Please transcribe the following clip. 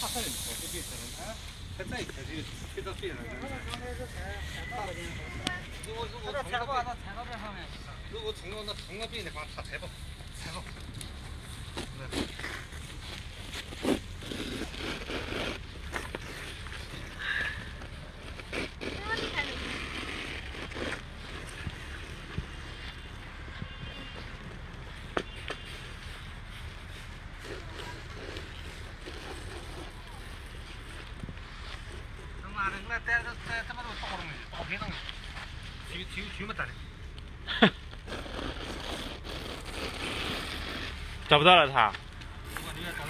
他很快就变成了，他再开就推到地上。如果如果从那边，踩到这上面。如果从那从那边的话，他才不，才不。找不到了他。